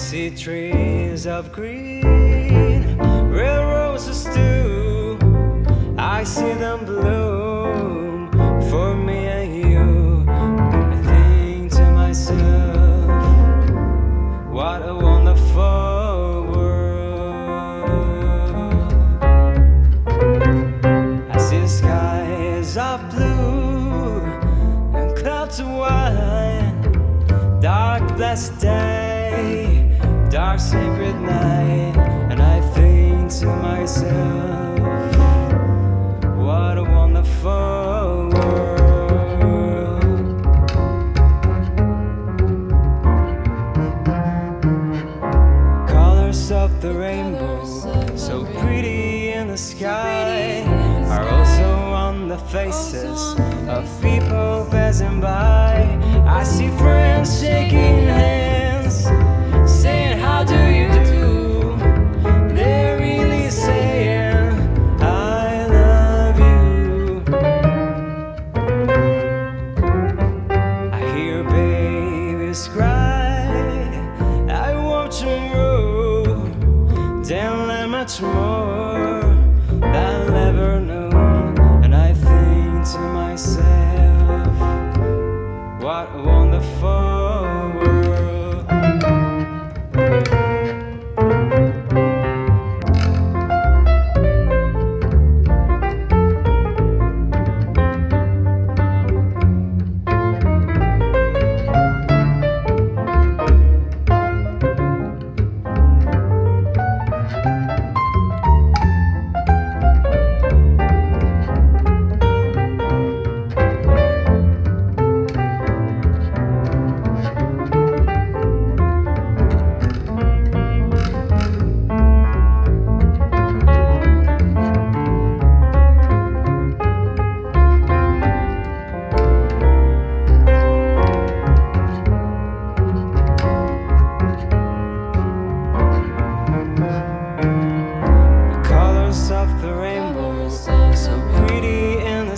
see trees of green, red roses too. I see them bloom for me and you. I think to myself, what a wonderful world. I see skies of blue and clouds of white, dark blessed day, dark sacred night, and I think to myself, what a wonderful world. Colors of the rainbow, so pretty in the sky, are also on the faces of people passing by. I see friends babies cry. I watch them grow. Then learn much more than I ever knew. And I think to myself, what wonderful